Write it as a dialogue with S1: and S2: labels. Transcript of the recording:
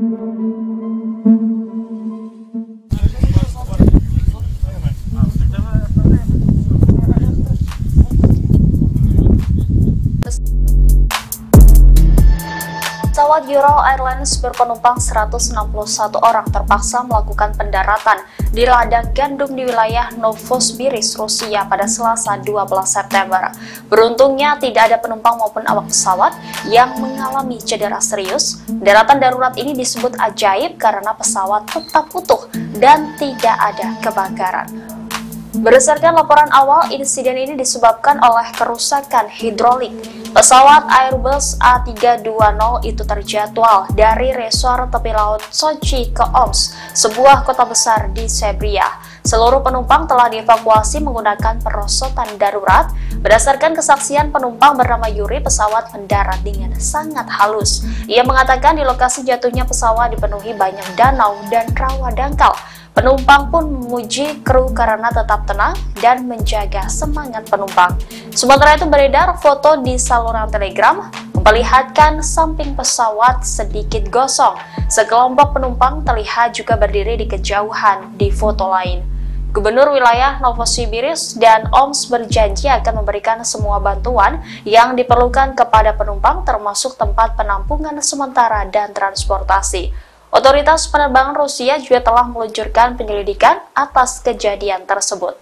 S1: Thank you. Pesawat Ural Airlines berpenumpang 161 orang terpaksa melakukan pendaratan di ladang gandum di wilayah Novosibirsk, Rusia pada Selasa 12 September. Beruntungnya tidak ada penumpang maupun awak pesawat yang mengalami cedera serius. Daratan darurat ini disebut ajaib karena pesawat tetap utuh dan tidak ada kebakaran. Berdasarkan laporan awal, insiden ini disebabkan oleh kerusakan hidrolik. Pesawat Airbus A320 itu terjadwal dari resor tepi laut Sochi ke Omsk, sebuah kota besar di Serbia. Seluruh penumpang telah dievakuasi menggunakan perosotan darurat. Berdasarkan kesaksian penumpang bernama Yuri, pesawat mendarat dengan sangat halus. Ia mengatakan di lokasi jatuhnya pesawat dipenuhi banyak danau dan rawa dangkal. Penumpang pun memuji kru karena tetap tenang dan menjaga semangat penumpang. Sementara itu beredar foto di saluran telegram memperlihatkan samping pesawat sedikit gosong. Sekelompok penumpang terlihat juga berdiri di kejauhan di foto lain. Gubernur wilayah Novosibirsk dan OMS berjanji akan memberikan semua bantuan yang diperlukan kepada penumpang termasuk tempat penampungan sementara dan transportasi. Otoritas penerbangan Rusia juga telah meluncurkan penyelidikan atas kejadian tersebut.